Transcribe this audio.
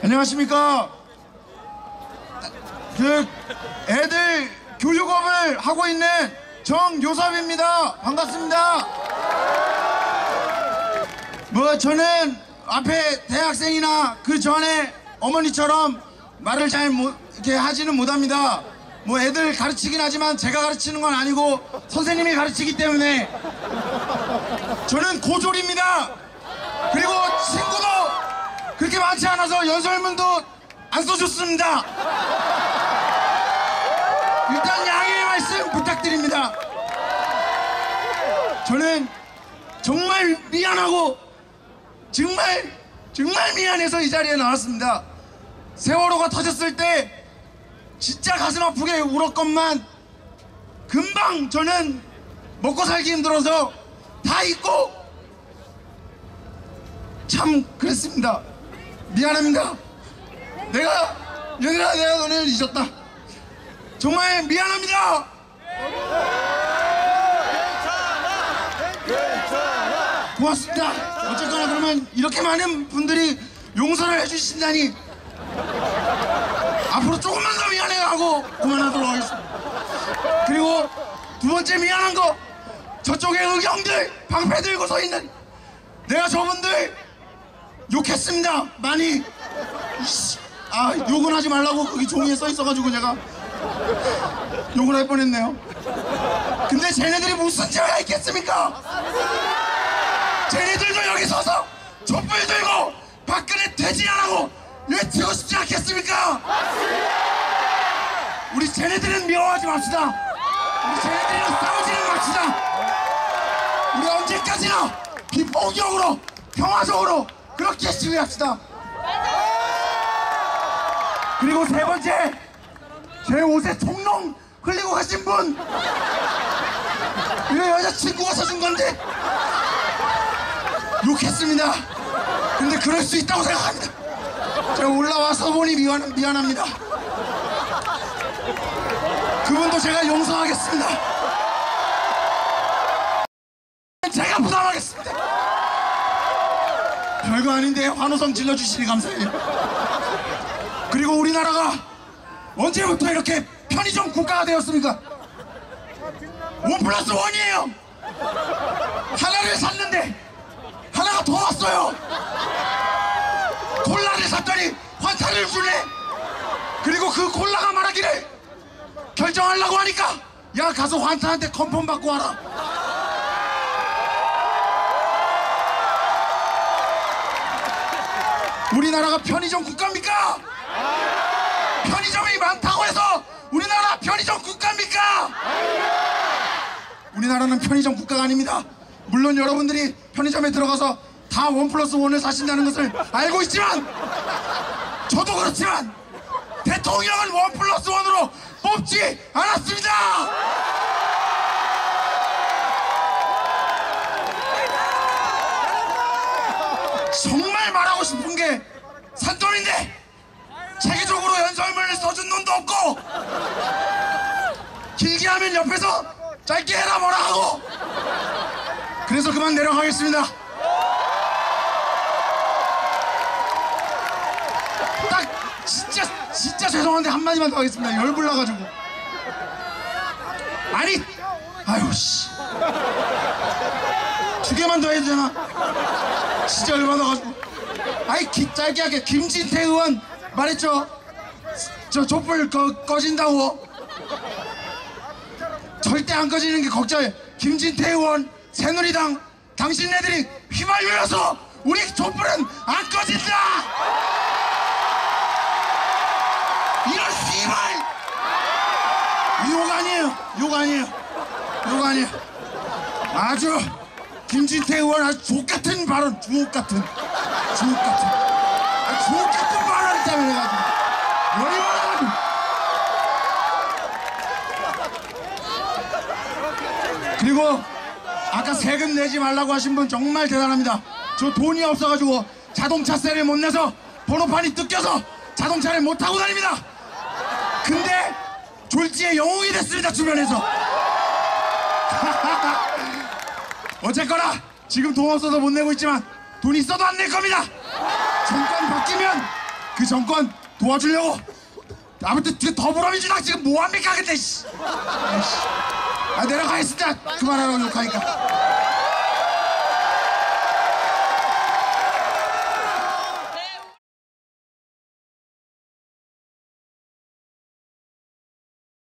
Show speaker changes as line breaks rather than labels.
안녕하십니까. 그 애들 교육업을 하고 있는 정요섭입니다. 반갑습니다. 뭐 저는 앞에 대학생이나 그 전에 어머니처럼 말을 잘 못, 이렇게 하지는 못합니다. 뭐 애들 가르치긴 하지만 제가 가르치는 건 아니고 선생님이 가르치기 때문에 저는 고졸입니다. 그리고 친구도 그렇게 많지 않아서 연설문도 안 써줬습니다. 일단 양해의 말씀 부탁드립니다. 저는 정말 미안하고 정말 정말 미안해서 이 자리에 나왔습니다. 세월호가 터졌을 때 진짜 가슴 아프게 울었건만 금방 저는 먹고 살기 힘들어서 다 잊고 참 그랬습니다. 미안합니다. 내가 얘들아 내가 너네를 잊었다. 정말 미안합니다. 고맙습니다. 어쨌거나 그러면 이렇게 많은 분들이 용서를 해주신다니 앞으로 조금만 더 미안해하고 그만하도록 하겠습니다. 그리고 두 번째 미안한 거 저쪽에 의경들 방패 들고 서 있는 내가 저분들 욕했습니다. 많이 아 욕은 하지 말라고 거기 종이에 써 있어가지고 제가 욕을 할 뻔했네요. 근데 쟤네들이 무슨 죄가 있겠습니까? 쟤네들도 여기 서서 촛불 들고 박근혜 하고 외치고 싶지 않겠습니까? 우리 쟤네들은 미워하지 맙시다. 우리 쟤네들이랑 싸우지는 맙시다. 우리 언제까지나 비폭력으로 평화적으로 그렇게 시위합시다. 그리고 세 번째 제 옷에 총롱 흘리고 가신 분 이거 여자친구가 사준 건데 욕했습니다. 근데 그럴 수 있다고 생각합니다. 제가 올라와서 보니 미안, 미안합니다. 그분도 제가 용서하겠습니다. 제가 부담하겠습니다. 별거 아닌데 환호성 질러주시니 감사해요. 그리고 우리나라가 언제부터 이렇게 편의점 국가가 되었습니까? 원 플러스 원이에요. 하나를 샀는데 하나가 더 왔어요. 콜라를 샀더니 환타를 주네. 그리고 그 콜라가 말하기를 결정하려고 하니까 야 가서 환타한테 컨펌 받고 와라. 우리나라가 편의점 국가입니까? 편의점이 많다고 해서 우리나라 편의점 국가입니까? 우리나라는 편의점 국가가 아닙니다. 물론 여러분들이 편의점에 들어가서 다 원 플러스 원을 사신다는 것을 알고 있지만 저도 그렇지만 대통령은 원 플러스 원으로 뽑지 않았습니다. 정말 말하고 싶은 게 산더미인데 체계적으로 연설문을 써준 놈도 없고 길게 하면 옆에서 짧게 해라 뭐라 하고. 그래서 그만 내려가겠습니다. 딱 진짜 진짜 죄송한데 한마디만 더 하겠습니다. 열불나가지고. 아니 아유 씨두 개만 더 해도 되나? 진짜 열받아가지고 아이 기, 짧게 할게 김진태 의원 말했죠? 저 촛불 꺼, 꺼진다고. 절대 안 꺼지는 게 걱정해 김진태 의원 새누리당 당신네들이 휘말려서 우리 촛불은 안 꺼진다! 이런 씨발! 욕 아니에요. 욕 아니에요. 욕 아니에요. 아주 김진태 의원 아주 족같은 발언 주옥 같은 주옥 같은 아, 주옥 같은 발언 때문에 해가지고. 열이 받아가지고 그리고 아까 세금 내지 말라고 하신 분 정말 대단합니다. 저 돈이 없어가지고 자동차세를 못 내서 번호판이 뜯겨서 자동차를 못 타고 다닙니다. 근데 졸지의 영웅이 됐습니다 주변에서. 어쨌거나 지금 돈 없어서 못 내고 있지만 돈 있어도 안 낼 겁니다. 정권 바뀌면 그 정권 도와주려고 아무튼 그 더불어민주당 지금 뭐합니까 근데 씨. 아이씨. 아 내려가겠습니다 그만하라고 욕하니까